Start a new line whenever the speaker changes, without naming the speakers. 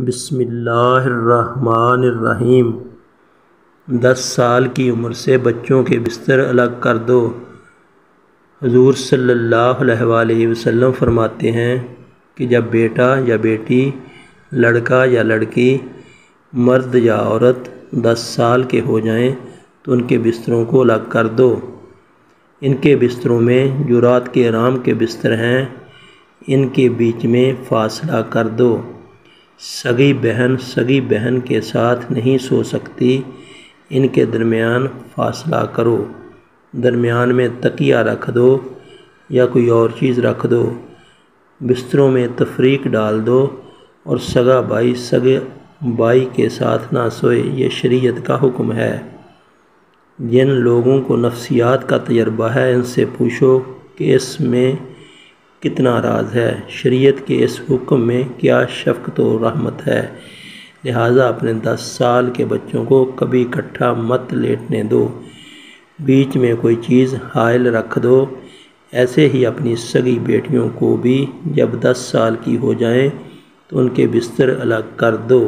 बिस्मिल्लाहिर्रहमानिर्रहीम। दस साल की उम्र से बच्चों के बिस्तर अलग कर दो। हजूर सल्लल्लाहु अलैहि वसल्लम फरमाते हैं कि जब बेटा या बेटी, लड़का या लड़की, मर्द या औरत दस साल के हो जाएँ तो उनके बिस्तरों को अलग कर दो। इनके बिस्तरों में जो रात के आराम के बिस्तर हैं, इनके बीच में फासला कर दो। सगी बहन सगी बहन के साथ नहीं सो सकती। इनके दरमियान फासला करो। दरमियान में तकिया रख दो या कोई और चीज़ रख दो। बिस्तरों में तफरीक डाल दो और सगा भाई सगे भाई के साथ ना सोए, ये शरीयत का हुक्म है। जिन लोगों को नफ्सियात का तजर्बा है, इनसे पूछो कि इसमें कितना राज है? शरीयत के इस हुक्म में क्या शफ़क़त व रहमत है? लिहाजा अपने दस साल के बच्चों को कभी इकट्ठा मत लेटने दो। बीच में कोई चीज़ हायल रख दो। ऐसे ही अपनी सगी बेटियों को भी जब दस साल की हो जाएँ तो उनके बिस्तर अलग कर दो।